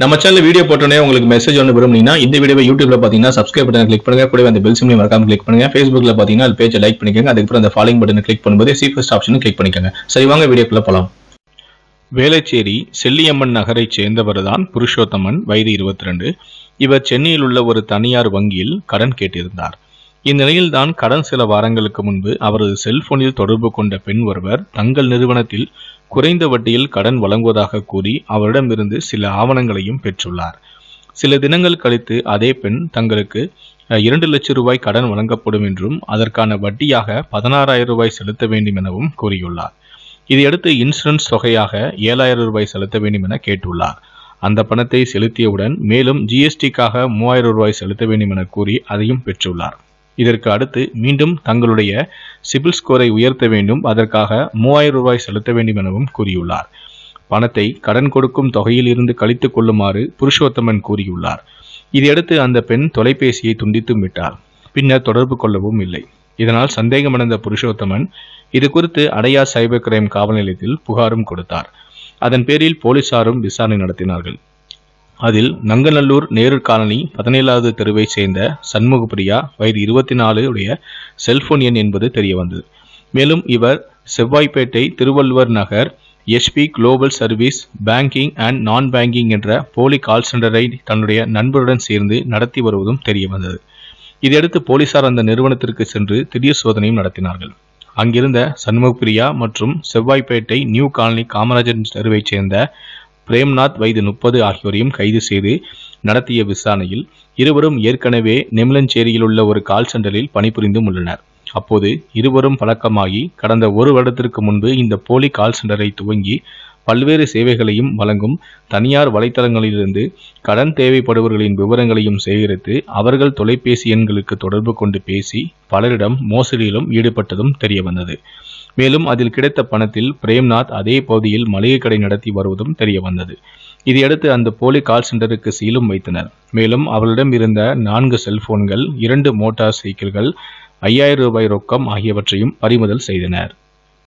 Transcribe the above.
நம்ம channel video போட்டோன்னே உங்களுக்கு மெசேஜ் ஒன்று விரும்புனீங்கன்னா இந்த வீடியோ யூடியூப்ல பார்த்தீங்கன்னா சப்ஸ்கிரைப் பட்டன் கிளிக் பண்ணுங்க. கூட அந்த பெல் சிம்லையும் மறக்காம கிளிக் பண்ணுங்க. ஃபேஸ்புக்ல பார்த்தீங்கன்னா அது பேஜை லைக் பண்ணிக்கோங்க. அதுக்கப்புறம் அந்த ஃபாலோயிங் பட்டனை கிளிக் பண்ணும்போது சி ஃபர்ஸ்ட் ஆப்ஷனும் கிளிக் பண்ணிக்கோங்க. சரி வாங்க வீடியோக்குள்ள போலாம். வேளச்சேரி செல்லியம்மன் நகரைச் சேர்ந்தவர் தான் புருஷோத்தமன் வயது இருபத்தி ரெண்டு இவர் சென்னையில் உள்ள ஒரு தனியார் வங்கியில் கடன் கேட்டிருந்தார். இந்நிலையில்தான் கடன் சில வாரங்களுக்கு முன்பு அவரது செல்போனில் தொடர்பு கொண்ட பெண் ஒருவர் தங்கள் நிறுவனத்தில் குறைந்த வட்டியில் கடன் வழங்குவதாக கூறி அவரிடமிருந்து சில ஆவணங்களையும் பெற்றுள்ளார். சில தினங்கள் கழித்து அதே பெண் தங்களுக்கு இரண்டு லட்சம் ரூபாய் கடன் வழங்கப்படும் என்றும் அதற்கான வட்டியாக பதினாறாயிரம் ரூபாய் செலுத்த வேண்டும் எனவும் கூறியுள்ளார். இதையடுத்து இன்சூரன்ஸ் தொகையாக ஏழாயிரம் ரூபாய் செலுத்த வேண்டும் என கேட்டுள்ளார். அந்த பணத்தை செலுத்தியவுடன் மேலும் ஜிஎஸ்டிக்காக மூவாயிரம் ரூபாய் செலுத்த வேண்டும் என கூறி அதையும் பெற்றுள்ளார். இதற்கு அடுத்து மீண்டும் தங்களுடைய சிபில் ஸ்கோரை உயர்த்த வேண்டும் அதற்காக மூவாயிரம் ரூபாய் செலுத்த வேண்டும் எனவும் கூறியுள்ளார். பணத்தை கடன் கொடுக்கும் தொகையில் இருந்து கழித்துக் கொள்ளுமாறு புருஷோத்தமன் கூறியுள்ளார். இதையடுத்து அந்த பெண் தொலைபேசியை துண்டித்தும் விட்டார். பின்னர் தொடர்பு கொள்ளவும் இல்லை. இதனால் சந்தேகமடைந்த புருஷோத்தமன் இது குறித்து அடையா சைபர் கிரைம் காவல் நிலையத்தில் புகாரும் கொடுத்தார். அதன் பேரில் போலீசாரும் விசாரணை நடத்தினார்கள். அதில் நங்கநல்லூர் நேரு காலனி பதினேழாவது தெருவை சேர்ந்த சண்முகப்பிரியா வயது இருபத்தி நாலு உடைய செல்போன் எண் என்பது தெரிய வந்தது மேலும் இவர் Sevvaipettai Thiruvalluvar Nagar SP global service banking and non banking என்ற போலி கால் சென்டரை தன்னுடைய நண்பருடன் சேர்ந்து நடத்தி வருவதும் தெரிய வந்தது இதையடுத்து போலீசார் அந்த நிறுவனத்திற்கு சென்று திடீர் சோதனையும் நடத்தினார்கள். அங்கிருந்த சண்முகப்பிரியா மற்றும் செவ்வாய்ப்பேட்டை நியூ காலனி காமராஜர் தெருவைச் சேர்ந்த பிரேம்நாத் வயது முப்பது ஆகியோரையும் கைது செய்து நடத்திய விசாரணையில் இருவரும் ஏற்கனவே நெம்லஞ்சேரியில் உள்ள ஒரு கால் சென்டரில் பணிபுரிந்தும் உள்ளனர். அப்போது இருவரும் பழக்கமாகி கடந்த ஒரு வருடத்திற்கு முன்பு இந்த போலி கால் சென்டரை துவங்கி பல்வேறு சேவைகளையும் வழங்கும் தனியார் வலைத்தளங்களிலிருந்து கடன் தேவைப்படுபவர்களின் விவரங்களையும் சேகரித்து அவர்கள் தொலைபேசி எண்களுக்கு தொடர்பு கொண்டு பேசி பலரிடம் மோசடியிலும் ஈடுபட்டதும் தெரியவந்தது. மேலும் அதில் கிடைத்த பணத்தில் பிரேம்நாத் அதே பகுதியில் மளிகை கடை நடத்தி வருவதும் தெரியவந்தது. இதையடுத்து அந்த போலி கால் சென்டருக்கு சீலும் வைத்தனர். மேலும் அவர்களிடம் இருந்த நான்கு செல்போன்கள் இரண்டு மோட்டார் சைக்கிள்கள் ஐயாயிரம் ரூபாய் ரொக்கம் ஆகியவற்றையும் பறிமுதல் செய்தனர்.